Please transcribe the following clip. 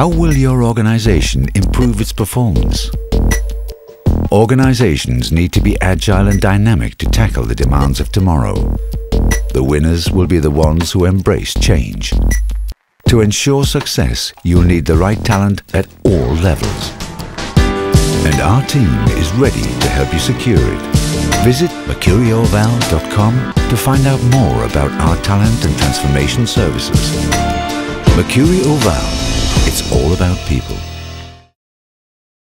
How will your organization improve its performance? Organizations need to be agile and dynamic to tackle the demands of tomorrow. The winners will be the ones who embrace change. To ensure success, you'll need the right talent at all levels. And our team is ready to help you secure it. Visit mercuriurval.com to find out more about our talent and transformation services. Mercuri it's all about people.